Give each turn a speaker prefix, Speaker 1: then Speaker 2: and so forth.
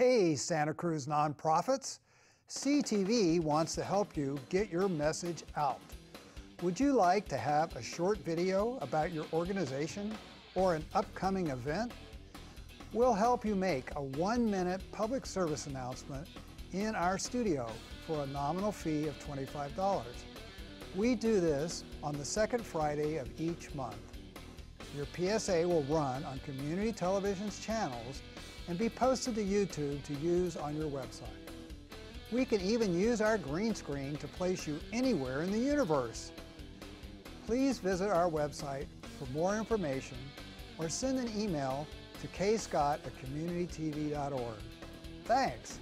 Speaker 1: Hey, Santa Cruz nonprofits! CTV wants to help you get your message out. Would you like to have a short video about your organization or an upcoming event? We'll help you make a one-minute public service announcement in our studio for a nominal fee of $25. We do this on the second Friday of each month. Your PSA will run on community television's channels and be posted to YouTube to use on your website. We can even use our green screen to place you anywhere in the universe. Please visit our website for more information or send an email to kscott at communitytv.org. Thanks.